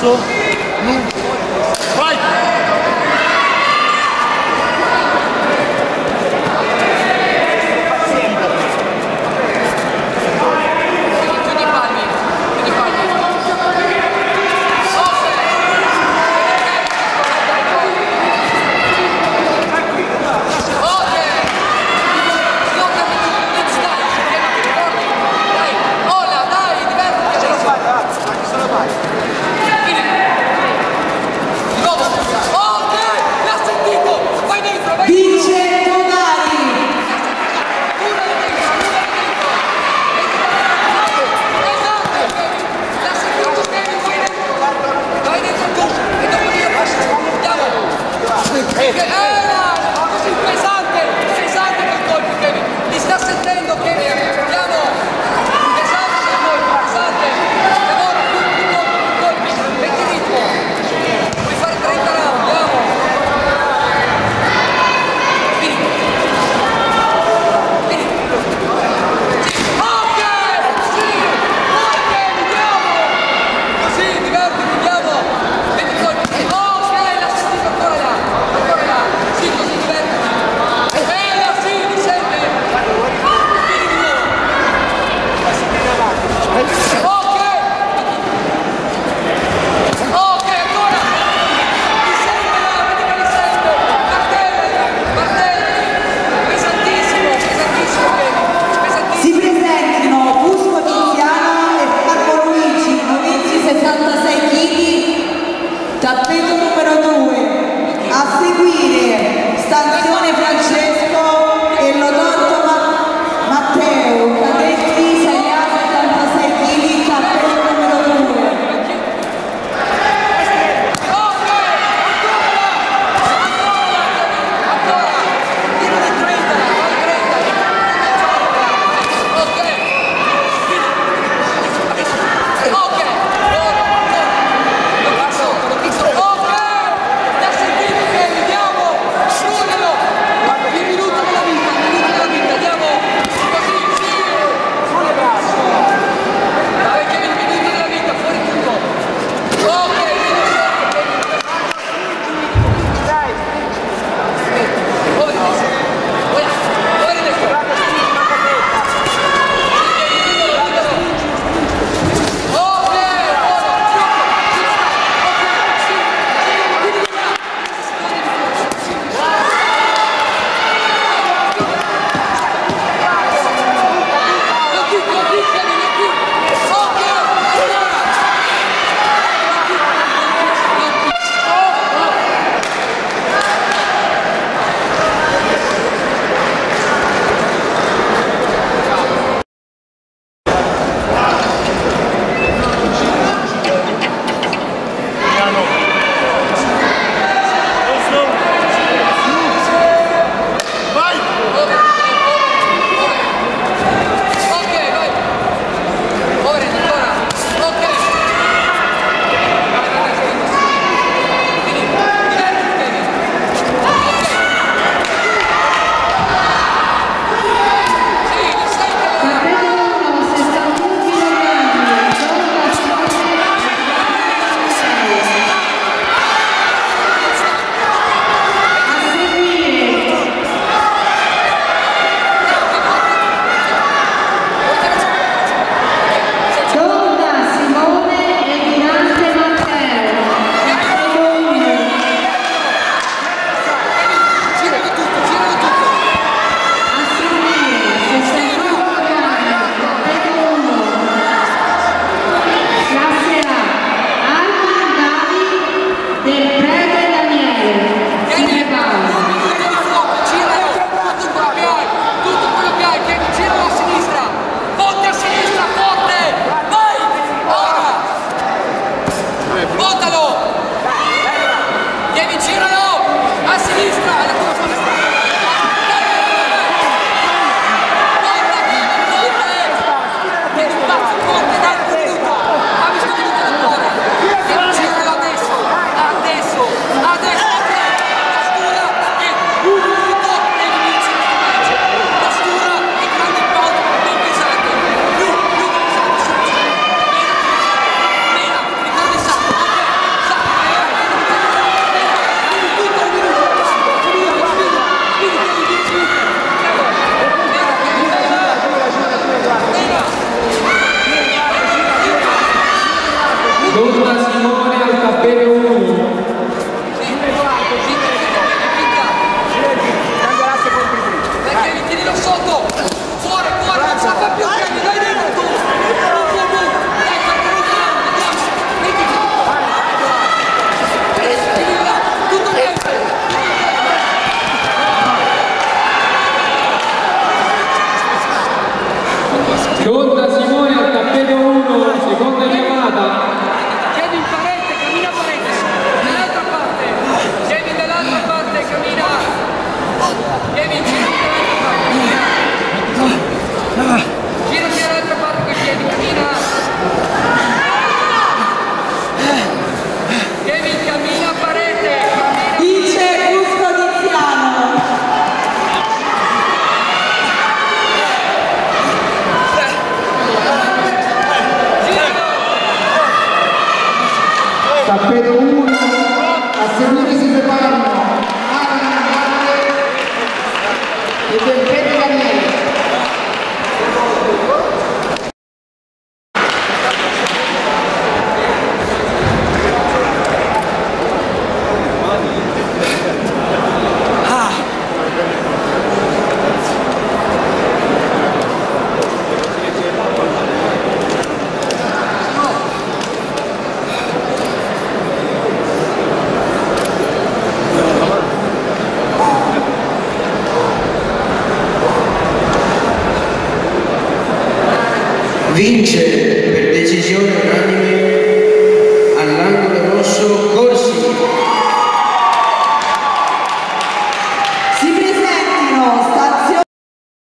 isso Buttalo! Vieni, giralo! A sinistra! Vince per decisione unanime